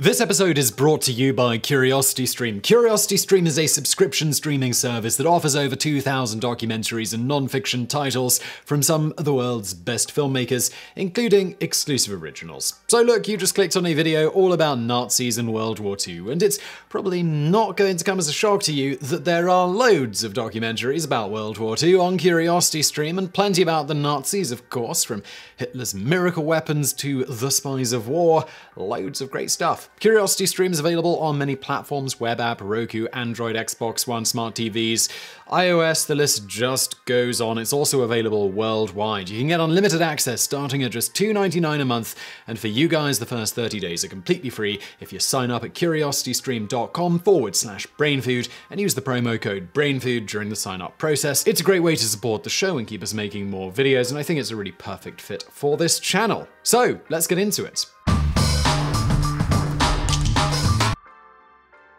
This episode is brought to you by CuriosityStream. CuriosityStream is a subscription streaming service that offers over 2,000 documentaries and non-fiction titles from some of the world's best filmmakers, including exclusive originals. So look, you just clicked on a video all about Nazis and World War II, and it's probably not going to come as a shock to you that there are loads of documentaries about World War II on CuriosityStream, and plenty about the Nazis, of course, from Hitler's miracle weapons to The Spies of War. Loads of great stuff. Curiosity Stream is available on many platforms web app, Roku, Android, Xbox One, smart TVs, iOS, the list just goes on. It's also available worldwide. You can get unlimited access starting at just $2.99 a month, and for you guys, the first 30 days are completely free if you sign up at curiositystream.com forward slash brainfood and use the promo code brainfood during the sign up process. It's a great way to support the show and keep us making more videos, and I think it's a really perfect fit for this channel. So let's get into it.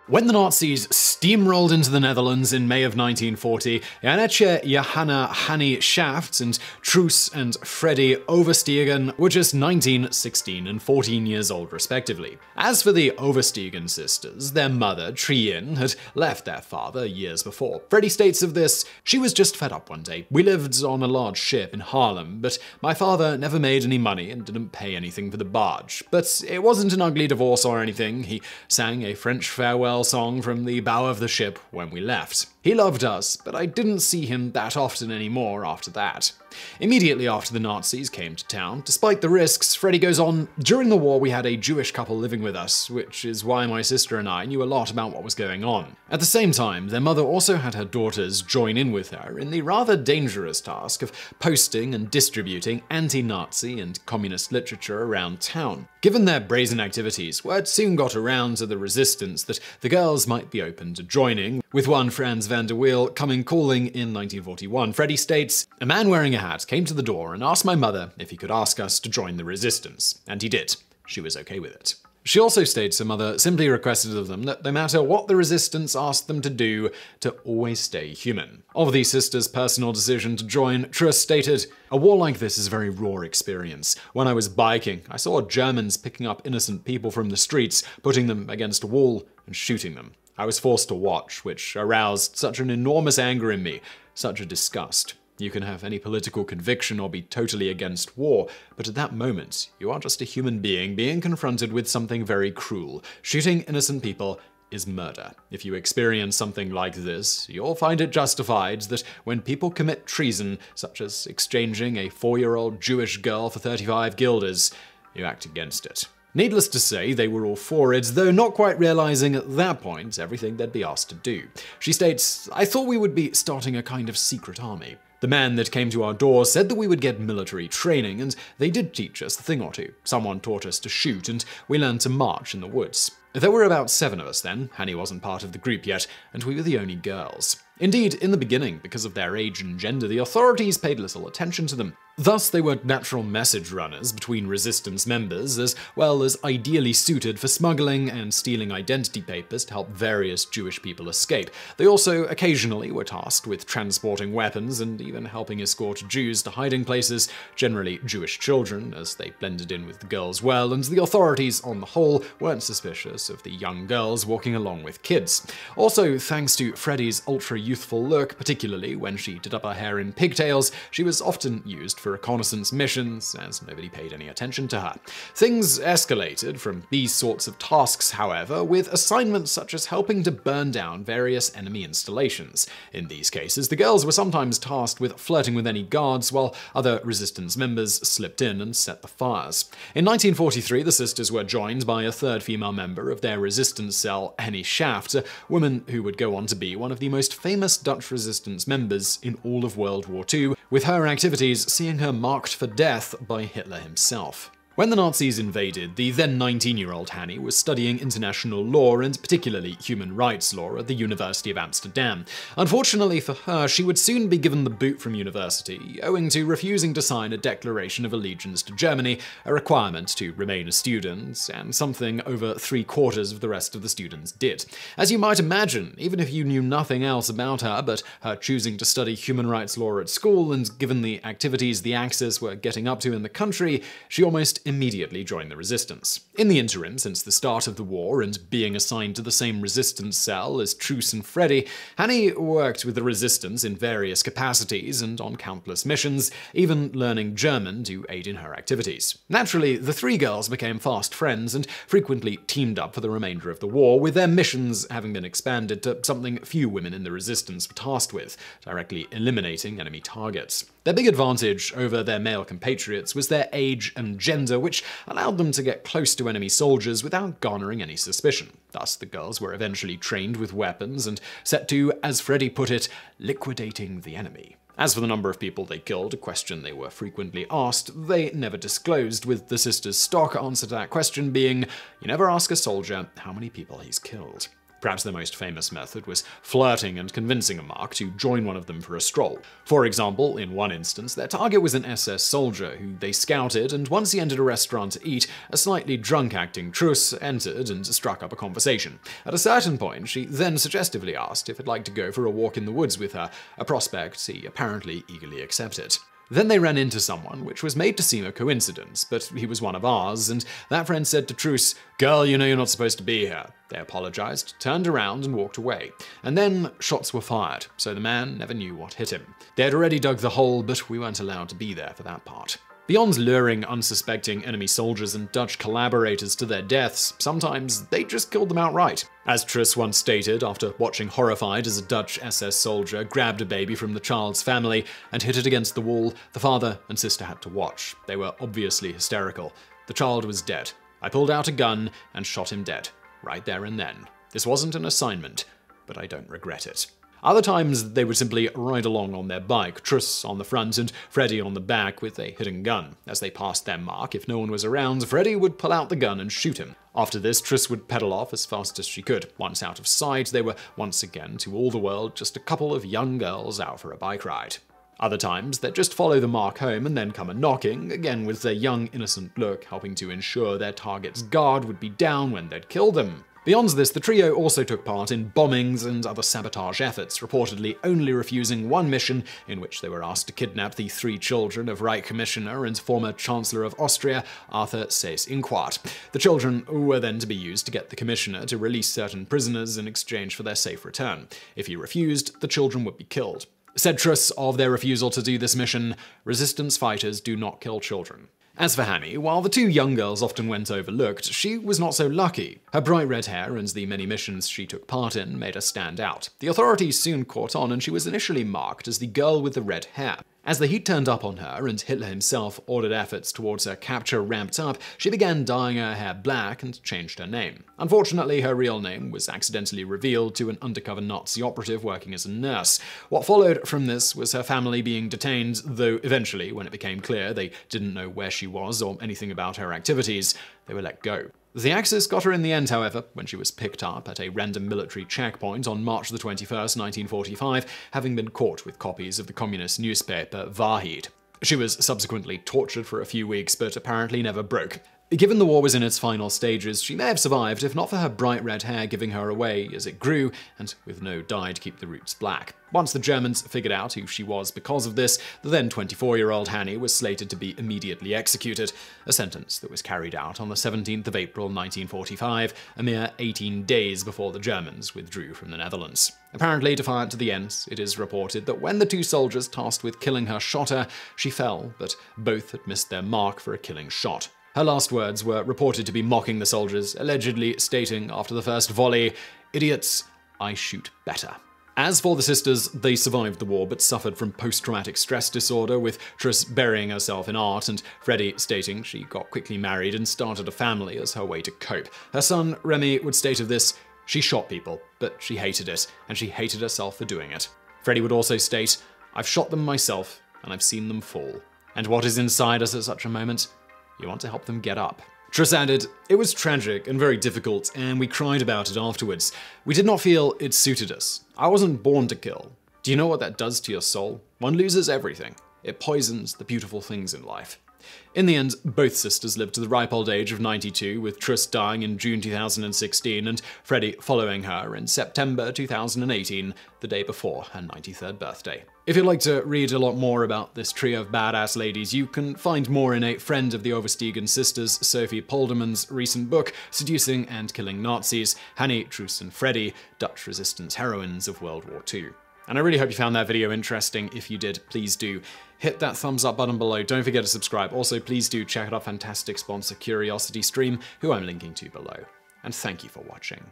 When the Nazis steamrolled into the Netherlands in May of 1940, Jannetje Johanna Hannie Schafts and Truus and Freddie Oversteegen were just 19, 16, and 14 years old, respectively. As for the Oversteegen sisters, their mother, Trijn, had left their father years before. Freddie states of this, she was just fed up one day. We lived on a large ship in Haarlem, but my father never made any money and didn't pay anything for the barge. But it wasn't an ugly divorce or anything. He sang a French farewell song from the bow of the ship when we left. He loved us, but I didn't see him that often anymore after that. Immediately after the Nazis came to town, despite the risks, Freddie goes on, during the war we had a Jewish couple living with us, which is why my sister and I knew a lot about what was going on. At the same time, their mother also had her daughters join in with her in the rather dangerous task of posting and distributing anti-Nazi and communist literature around town. Given their brazen activities, word soon got around to the resistance that the girls might be open to joining, with one Frans van der Wiel coming calling in 1941. Freddie states, A man wearing a hat came to the door and asked my mother if he could ask us to join the resistance, and he did. She was okay with it. She also states her mother simply requested of them that no matter what the resistance asked them to do, to always stay human. Of the sisters' personal decision to join, Truus stated, A war like this is a very raw experience. When I was biking, I saw Germans picking up innocent people from the streets, putting them against a wall, and shooting them. I was forced to watch, which aroused such an enormous anger in me, such a disgust. You can have any political conviction or be totally against war, but at that moment, you are just a human being being confronted with something very cruel. Shooting innocent people is murder. If you experience something like this, you'll find it justified that when people commit treason, such as exchanging a four year old Jewish girl for 35 guilders, you act against it. Needless to say, they were all for it, though not quite realizing at that point everything they'd be asked to do. She states, I thought we would be starting a kind of secret army. The man that came to our door said that we would get military training, and they did teach us a thing or two. Someone taught us to shoot, and we learned to march in the woods. There were about seven of us then, Hannie wasn't part of the group yet, and we were the only girls. Indeed, in the beginning, because of their age and gender, the authorities paid little attention to them. Thus, they were natural message runners between resistance members, as well as ideally suited for smuggling and stealing identity papers to help various Jewish people escape. They also occasionally were tasked with transporting weapons and even helping escort Jews to hiding places, generally Jewish children, as they blended in with the girls well, and the authorities, on the whole, weren't suspicious of the young girls walking along with kids. Also, thanks to Freddie's ultra youthful look, particularly when she did up her hair in pigtails, she was often used for reconnaissance missions, as nobody paid any attention to her. Things escalated from these sorts of tasks, however, with assignments such as helping to burn down various enemy installations. In these cases, the girls were sometimes tasked with flirting with any guards, while other resistance members slipped in and set the fires. In 1943, the sisters were joined by a third female member of their resistance cell, Hannie Schaft, a woman who would go on to be one of the most famous Dutch resistance members in all of World War II, with her activities seeing her marked for death by Hitler himself. When the Nazis invaded, the then 19 year old Hannie was studying international law and particularly human rights law at the University of Amsterdam. Unfortunately for her, she would soon be given the boot from university, owing to refusing to sign a declaration of allegiance to Germany, a requirement to remain a student, and something over three quarters of the rest of the students did. As you might imagine, even if you knew nothing else about her but her choosing to study human rights law at school, and given the activities the Axis were getting up to in the country, she almost immediately join the resistance. In the interim, since the start of the war and being assigned to the same resistance cell as Truus and Freddie, Hannie worked with the resistance in various capacities and on countless missions, even learning German to aid in her activities. Naturally, the three girls became fast friends and frequently teamed up for the remainder of the war, with their missions having been expanded to something few women in the resistance were tasked with, directly eliminating enemy targets. Their big advantage over their male compatriots was their age and gender, which allowed them to get close to enemy soldiers without garnering any suspicion. Thus, the girls were eventually trained with weapons and set to, as Freddie put it, liquidating the enemy. As for the number of people they killed, a question they were frequently asked, they never disclosed, with the sisters' stock answer to that question being, You never ask a soldier how many people he's killed. Perhaps their most famous method was flirting and convincing a mark to join one of them for a stroll. For example, in one instance, their target was an SS soldier who they scouted, and once he entered a restaurant to eat, a slightly drunk acting Truus entered and struck up a conversation. At a certain point, she then suggestively asked if he'd like to go for a walk in the woods with her, a prospect he apparently eagerly accepted. Then they ran into someone, which was made to seem a coincidence, but he was one of ours, and that friend said to Truus, Girl, you know you're not supposed to be here. They apologized, turned around, and walked away. And then shots were fired, so the man never knew what hit him. They had already dug the hole, but we weren't allowed to be there for that part. Beyond luring unsuspecting enemy soldiers and Dutch collaborators to their deaths, sometimes they just killed them outright. As Truus once stated, after watching horrified as a Dutch SS soldier grabbed a baby from the child's family and hit it against the wall, the father and sister had to watch. They were obviously hysterical. The child was dead. I pulled out a gun and shot him dead, right there and then. This wasn't an assignment, but I don't regret it. Other times, they would simply ride along on their bike, Truus on the front and Freddie on the back with a hidden gun. As they passed their mark, if no one was around, Freddie would pull out the gun and shoot him. After this, Truus would pedal off as fast as she could. Once out of sight, they were once again, to all the world, just a couple of young girls out for a bike ride. Other times, they'd just follow the mark home and then come a knocking, again with their young, innocent look, helping to ensure their target's guard would be down when they'd kill them. Beyond this, the trio also took part in bombings and other sabotage efforts, reportedly only refusing one mission in which they were asked to kidnap the three children of Reich Commissioner and former Chancellor of Austria, Arthur Seyss-Inquart. The children were then to be used to get the commissioner to release certain prisoners in exchange for their safe return. If he refused, the children would be killed. Said Truus of their refusal to do this mission, resistance fighters do not kill children. As for Hannie, while the two young girls often went overlooked, she was not so lucky. Her bright red hair and the many missions she took part in made her stand out. The authorities soon caught on, and she was initially marked as the girl with the red hair. As the heat turned up on her and Hitler himself ordered efforts towards her capture ramped up, she began dyeing her hair black and changed her name. Unfortunately, her real name was accidentally revealed to an undercover Nazi operative working as a nurse. What followed from this was her family being detained, though eventually, when it became clear they didn't know where she was or anything about her activities, they were let go. The Axis got her in the end, however, when she was picked up at a random military checkpoint on March the 21st, 1945, having been caught with copies of the communist newspaper Waarheid. She was subsequently tortured for a few weeks, but apparently never broke. Given the war was in its final stages, she may have survived if not for her bright red hair giving her away as it grew, and with no dye to keep the roots black. Once the Germans figured out who she was because of this, the then 24 year old Hannie was slated to be immediately executed, a sentence that was carried out on the 17th of April 1945, a mere 18 days before the Germans withdrew from the Netherlands. Apparently defiant to the end, it is reported that when the two soldiers tasked with killing her shot her, she fell, but both had missed their mark for a killing shot. Her last words were reported to be mocking the soldiers, allegedly stating after the first volley, Idiots, I shoot better. As for the sisters, they survived the war but suffered from post traumatic stress disorder, with Truus burying herself in art and Freddie stating she got quickly married and started a family as her way to cope. Her son, Remy, would state of this she shot people, but she hated it, and she hated herself for doing it. Freddie would also state, I've shot them myself, and I've seen them fall. And what is inside us at such a moment? You want to help them get up. Truus added, It was tragic and very difficult, and we cried about it afterwards. We did not feel it suited us. I wasn't born to kill. Do you know what that does to your soul? One loses everything. It poisons the beautiful things in life. In the end, both sisters lived to the ripe old age of 92, with Truus dying in June 2016 and Freddie following her in September 2018, the day before her 93rd birthday. If you'd like to read a lot more about this trio of badass ladies, you can find more in a friend of the Oversteegen sisters, Sophie Poldermans' recent book, Seducing and Killing Nazis, Hannie, Truus and Freddie, Dutch resistance heroines of World War II. And I really hope you found that video interesting. If you did, please do hit that thumbs up button below. Don't forget to subscribe. Also, please do check out our fantastic sponsor, Curiosity Stream, who I'm linking to below. And thank you for watching.